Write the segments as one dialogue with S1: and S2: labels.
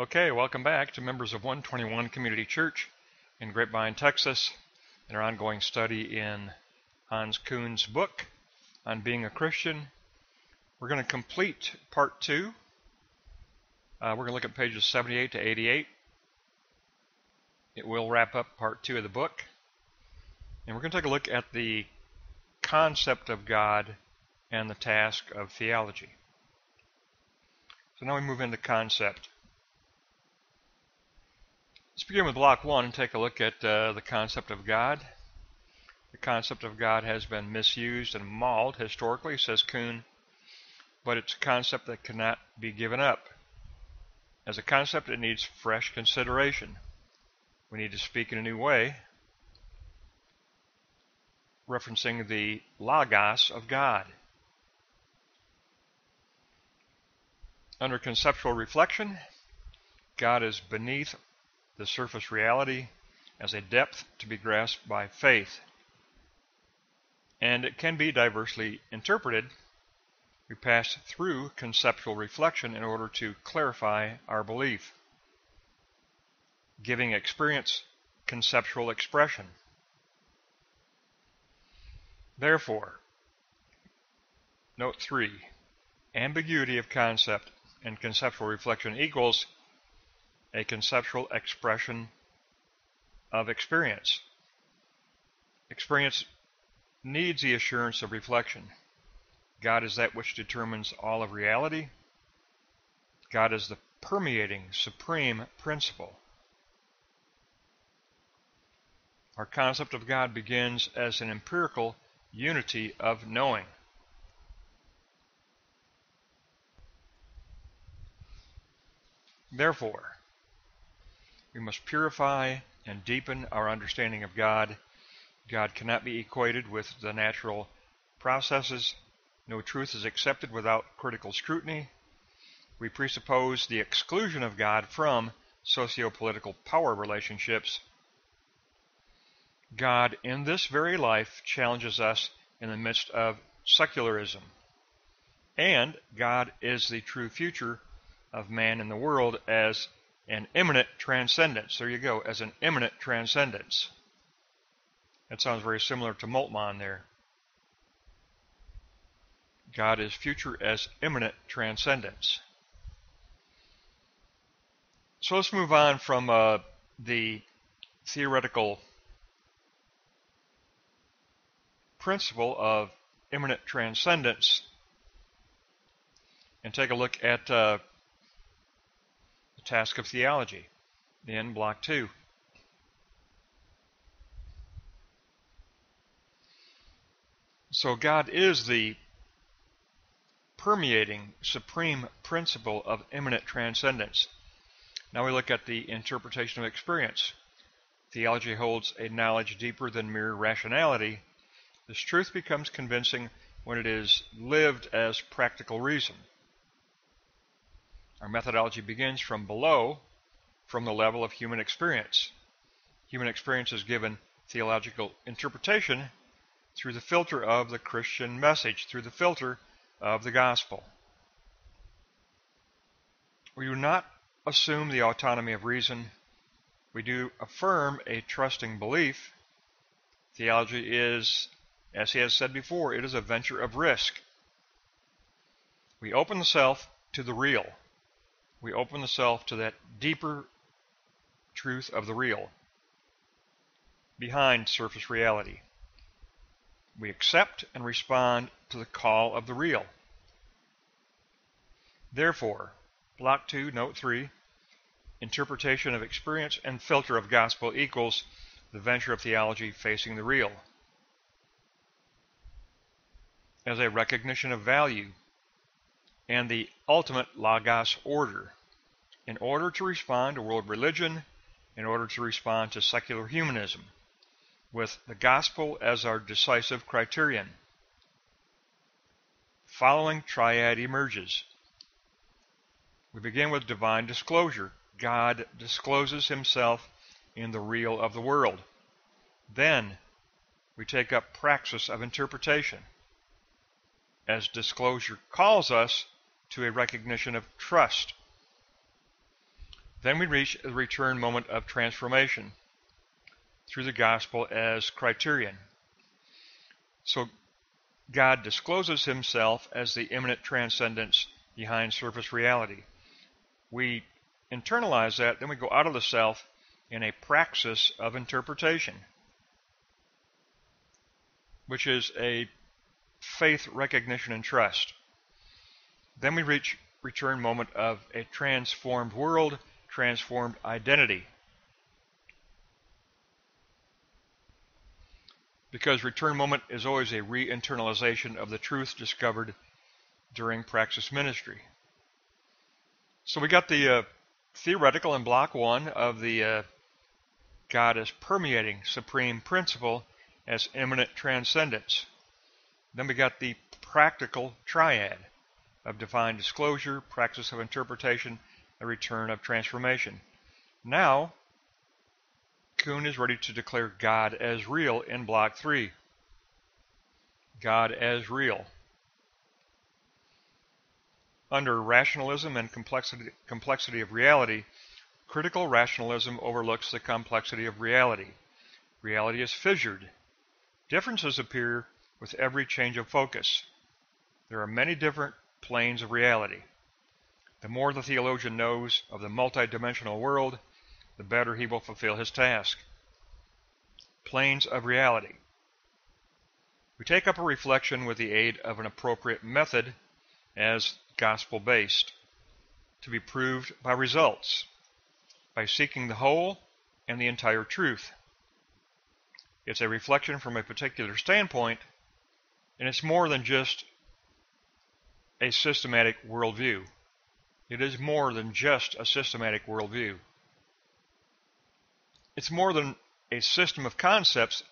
S1: Okay, welcome back to members of 121 Community Church in Grapevine, Texas, in our ongoing study in Hans Küng's book on being a Christian. We're going to complete part two. Uh, we're going to look at pages 78 to 88. It will wrap up part two of the book. And we're going to take a look at the concept of God and the task of theology. So now we move into concept. Let's begin with block one and take a look at uh, the concept of God. The concept of God has been misused and mauled historically, says Küng, but it's a concept that cannot be given up. As a concept, it needs fresh consideration. We need to speak in a new way, referencing the Logos of God. Under conceptual reflection, God is beneath the surface reality as a depth to be grasped by faith. And it can be diversely interpreted. We pass through conceptual reflection in order to clarify our belief, giving experience conceptual expression. Therefore, note 3, ambiguity of concept and conceptual reflection equals a conceptual expression of experience. Experience needs the assurance of reflection. God is that which determines all of reality. God is the permeating, supreme principle. Our concept of God begins as an empirical unity of knowing. Therefore, we must purify and deepen our understanding of God. God cannot be equated with the natural processes. No truth is accepted without critical scrutiny. We presuppose the exclusion of God from socio-political power relationships. God, in this very life, challenges us in the midst of secularism. And God is the true future of man in the world as an immanent transcendence. There you go, as an immanent transcendence. That sounds very similar to Moltmann there. God is future as immanent transcendence. So let's move on from uh, the theoretical principle of immanent transcendence and take a look at uh, the task of theology in block two. So God is the permeating supreme principle of immanent transcendence. Now we look at the interpretation of experience. Theology holds a knowledge deeper than mere rationality. This truth becomes convincing when it is lived as practical reason. Our methodology begins from below, from the level of human experience. Human experience is given theological interpretation through the filter of the Christian message, through the filter of the gospel. We do not assume the autonomy of reason. We do affirm a trusting belief. Theology is, as he has said before, it is a venture of risk. We open the self to the real we open the self to that deeper truth of the real behind surface reality. We accept and respond to the call of the real. Therefore, Block 2, Note 3, interpretation of experience and filter of gospel equals the venture of theology facing the real. As a recognition of value, and the ultimate Logos order. In order to respond to world religion, in order to respond to secular humanism, with the gospel as our decisive criterion. Following triad emerges. We begin with divine disclosure. God discloses himself in the real of the world. Then we take up praxis of interpretation. As disclosure calls us to a recognition of trust. Then we reach the return moment of transformation through the gospel as criterion. So God discloses himself as the immanent transcendence behind surface reality. We internalize that, then we go out of the self in a praxis of interpretation, which is a faith, recognition, and trust. Then we reach return moment of a transformed world, transformed identity. Because return moment is always a re-internalization of the truth discovered during praxis ministry. So we got the uh, theoretical in block one of the uh, God as permeating supreme principle as immanent transcendence. Then we got the practical triad of divine disclosure, praxis of interpretation, and return of transformation. Now, Küng is ready to declare God as real in Block 3. God as real. Under rationalism and complexity, complexity of reality, critical rationalism overlooks the complexity of reality. Reality is fissured. Differences appear with every change of focus. There are many different planes of reality. The more the theologian knows of the multidimensional world, the better he will fulfill his task. Planes of reality. We take up a reflection with the aid of an appropriate method as gospel based, to be proved by results, by seeking the whole and the entire truth. It's a reflection from a particular standpoint, and it's more than just a systematic worldview. It is more than just a systematic worldview. It's more than a system of concepts.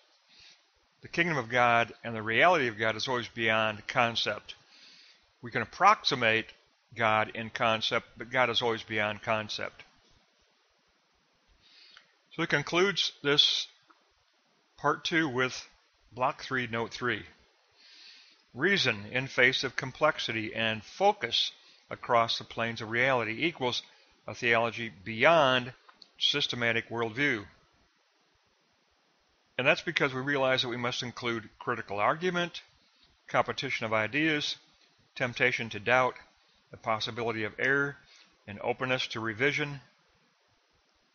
S1: The kingdom of God and the reality of God is always beyond concept. We can approximate God in concept, but God is always beyond concept. So he concludes this part two with block three, note three. Reason in face of complexity and focus across the planes of reality equals a theology beyond systematic worldview. And that's because we realize that we must include critical argument, competition of ideas, temptation to doubt, the possibility of error, and openness to revision.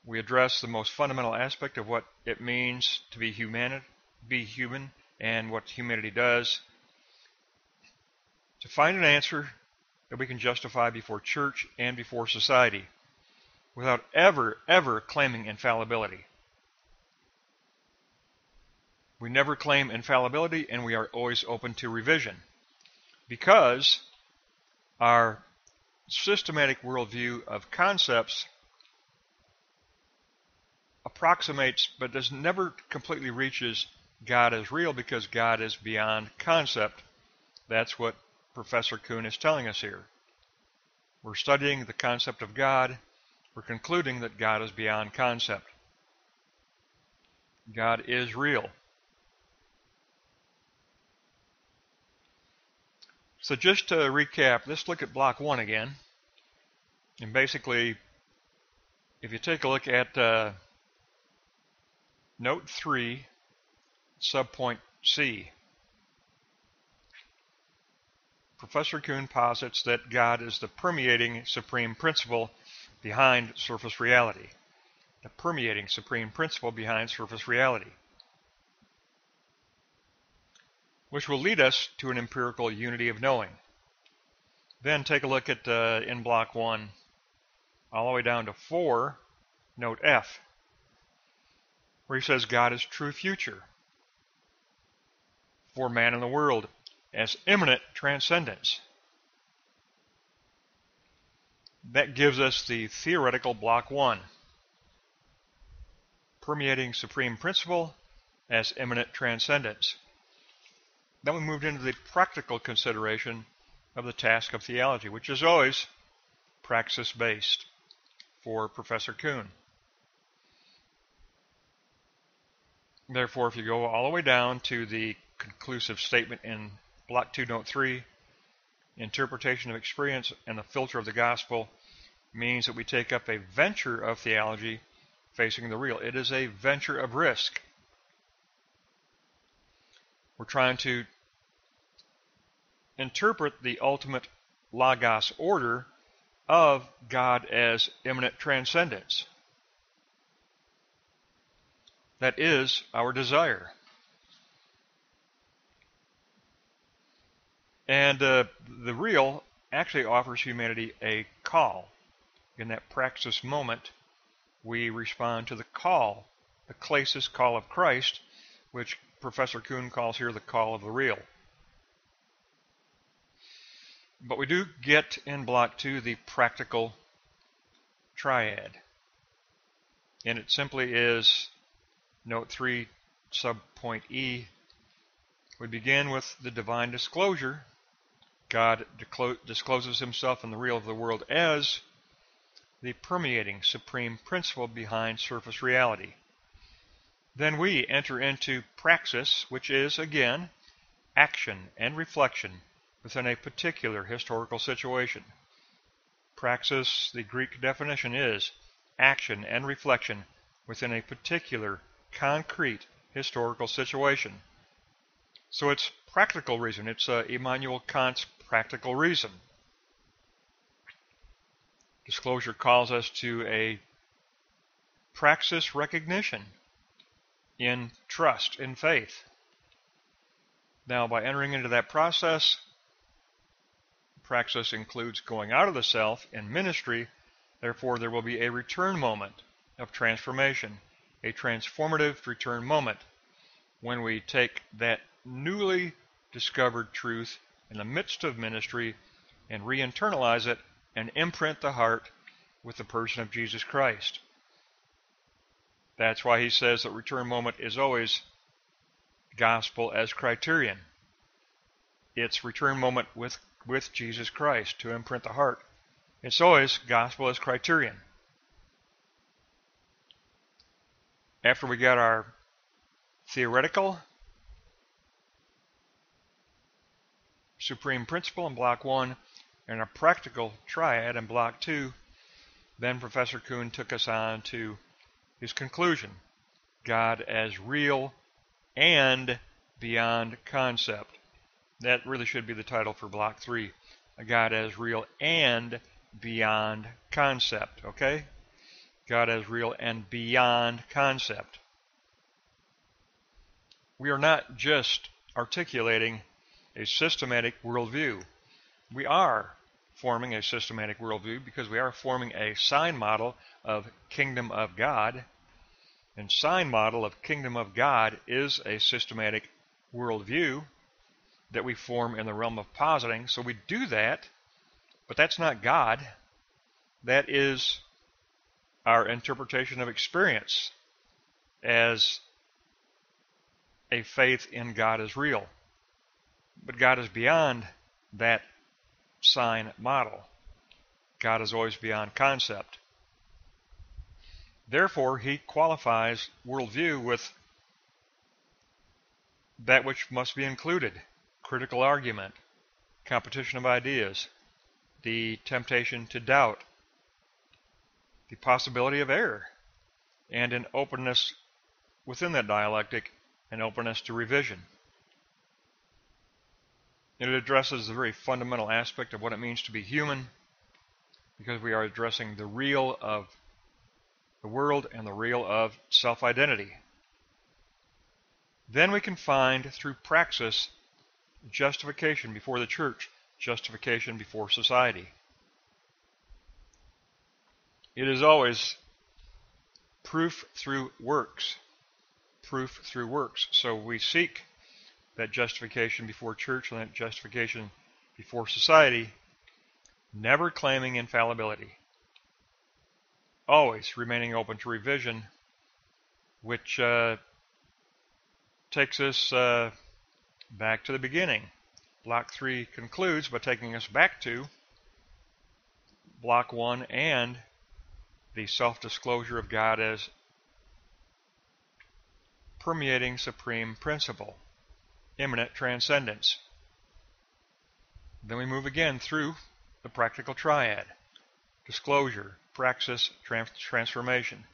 S1: We address the most fundamental aspect of what it means to be human, be human, and what humanity does to find an answer that we can justify before church and before society without ever, ever claiming infallibility. We never claim infallibility and we are always open to revision because our systematic worldview of concepts approximates but does never completely reaches God as real because God is beyond concept. That's what Professor Küng is telling us here. We're studying the concept of God. We're concluding that God is beyond concept. God is real. So just to recap, let's look at block one again. And basically, if you take a look at uh, note 3, subpoint C, Professor Küng posits that God is the permeating supreme principle behind surface reality. The permeating supreme principle behind surface reality. Which will lead us to an empirical unity of knowing. Then take a look at uh, in block 1 all the way down to 4, note F, where he says God is true future for man and the world as immanent transcendence. That gives us the theoretical block one, permeating supreme principle as immanent transcendence. Then we moved into the practical consideration of the task of theology, which is always praxis based for Professor Küng. Therefore, if you go all the way down to the conclusive statement in Block 2, Note 3, interpretation of experience and the filter of the gospel, means that we take up a venture of theology facing the real. It is a venture of risk. We're trying to interpret the ultimate logos order of God as immanent transcendence. That is our desire. And uh, the real actually offers humanity a call. In that praxis moment, we respond to the call, the klesis call of Christ, which Professor Küng calls here the call of the real. But we do get in block two the practical triad. And it simply is note 3 subpoint E. We begin with the divine disclosure. God discloses himself in the real of the world as the permeating supreme principle behind surface reality. Then we enter into praxis, which is, again, action and reflection within a particular historical situation. Praxis, the Greek definition is action and reflection within a particular, concrete historical situation. So it's practical reason. It's uh, Immanuel Kant's practical reason. Disclosure calls us to a praxis recognition in trust, in faith. Now, by entering into that process, praxis includes going out of the self in ministry, therefore there will be a return moment of transformation, a transformative return moment when we take that newly discovered truth in the midst of ministry and re-internalize it and imprint the heart with the person of Jesus Christ. That's why he says that return moment is always gospel as criterion. It's return moment with with Jesus Christ to imprint the heart. It's always gospel as criterion. After we got our theoretical supreme principle in block one and a practical triad in block two, then Professor Küng took us on to his conclusion God as real and beyond concept. That really should be the title for block three. A God as real and beyond concept, okay? God as real and beyond concept. We are not just articulating a systematic worldview. We are forming a systematic worldview because we are forming a sign model of kingdom of God. And sign model of kingdom of God is a systematic worldview that we form in the realm of positing. So we do that, but that's not God. That is our interpretation of experience as a faith in God is real. But God is beyond that sign model. God is always beyond concept. Therefore, he qualifies worldview with that which must be included critical argument, competition of ideas, the temptation to doubt, the possibility of error, and an openness within that dialectic, an openness to revision. And it addresses the very fundamental aspect of what it means to be human, because we are addressing the real of the world and the real of self identity. Then we can find through praxis justification before the church, justification before society. It is always proof through works. Proof through works. So we seek that justification before church and that justification before society, never claiming infallibility. Always remaining open to revision, which uh, takes us uh, back to the beginning. Block 3 concludes by taking us back to Block 1 and the self-disclosure of God as permeating supreme principle, immanent transcendence. Then we move again through the practical triad. disclosure, praxis, trans transformation.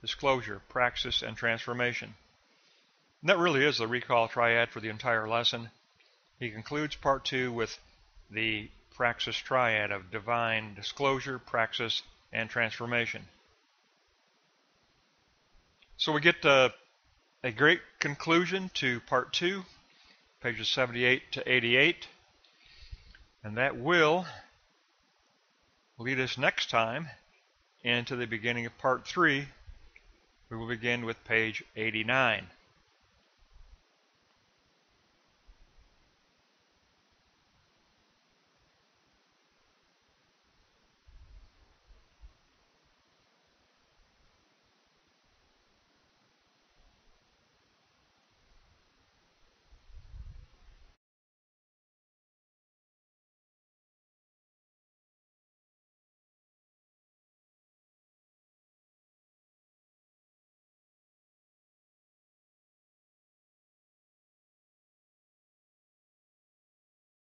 S1: Disclosure, praxis, and transformation. And that really is the recall triad for the entire lesson. He concludes part two with the praxis triad of divine disclosure, praxis, and transformation. So we get uh, a great conclusion to part two, pages 78 to 88, and that will lead us next time into the beginning of part three. We will begin with page 89.